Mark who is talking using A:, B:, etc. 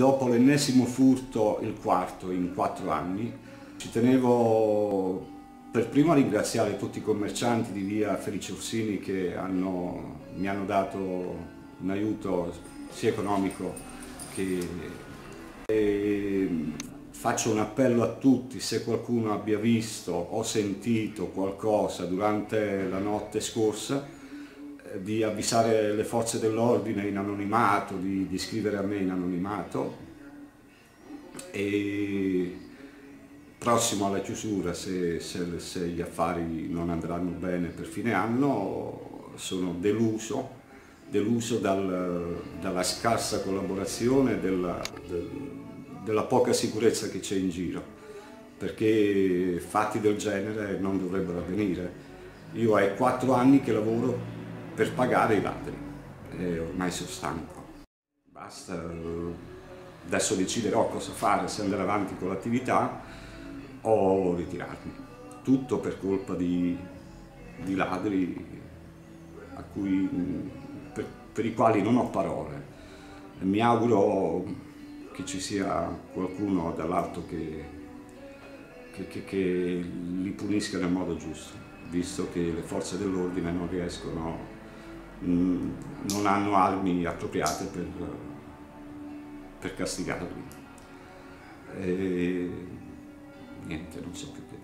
A: dopo l'ennesimo furto, il quarto in quattro anni, ci tenevo per primo a ringraziare tutti i commercianti di via Felice Orsini che hanno, mi hanno dato un aiuto sia economico che... E faccio un appello a tutti, se qualcuno abbia visto o sentito qualcosa durante la notte scorsa, di avvisare le forze dell'ordine in anonimato, di, di scrivere a me in anonimato e prossimo alla chiusura, se, se, se, gli affari non andranno bene per fine anno, sono deluso, deluso dal, dalla scarsa collaborazione, della, del, della poca sicurezza che c'è in giro, perché fatti del genere non dovrebbero avvenire. Io è quattro anni che lavoro per pagare i ladri e ormai sono stanco. Basta, adesso deciderò cosa fare, se andare avanti con l'attività o ritirarmi. Tutto per colpa di, di ladri cui, per, per, i quali non ho parole. Mi auguro che ci sia qualcuno dall'alto che, che, che, che li punisca nel modo giusto, visto che le forze dell'ordine non riescono, mm, non hanno armi appropriate per, per castigarli. E, niente, non so più che